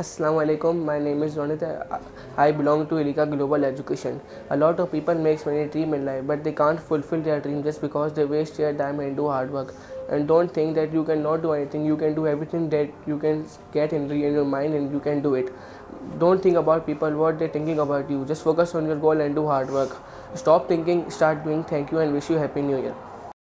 Assalamu alaikum. My name is Ronit. I belong to ELICA Global Education. A lot of people make many dreams in life, but they can't fulfill their dream just because they waste their time and do hard work. And don't think that you cannot do anything. You can do everything that you can get in, in your mind, and you can do it. Don't think about people what they're thinking about you. Just focus on your goal and do hard work. Stop thinking, start doing. Thank you, and wish you happy New Year.